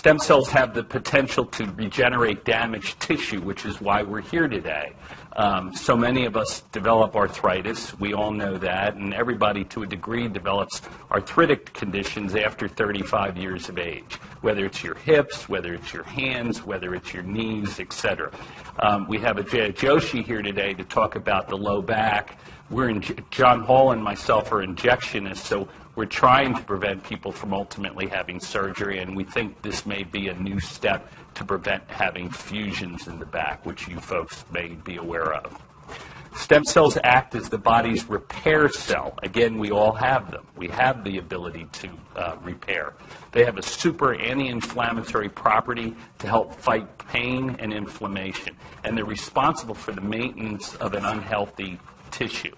Stem cells have the potential to regenerate damaged tissue, which is why we're here today. Um, so many of us develop arthritis. We all know that. And everybody, to a degree, develops arthritic conditions after 35 years of age, whether it's your hips, whether it's your hands, whether it's your knees, etc. Um, we have a Jay Joshi here today to talk about the low back. We're in, John Hall and myself are injectionists, so we're trying to prevent people from ultimately having surgery, and we think this may be a new step to prevent having fusions in the back, which you folks may be aware of. Stem cells act as the body's repair cell. Again, we all have them. We have the ability to uh, repair. They have a super anti inflammatory property to help fight pain and inflammation, and they're responsible for the maintenance of an unhealthy tissue.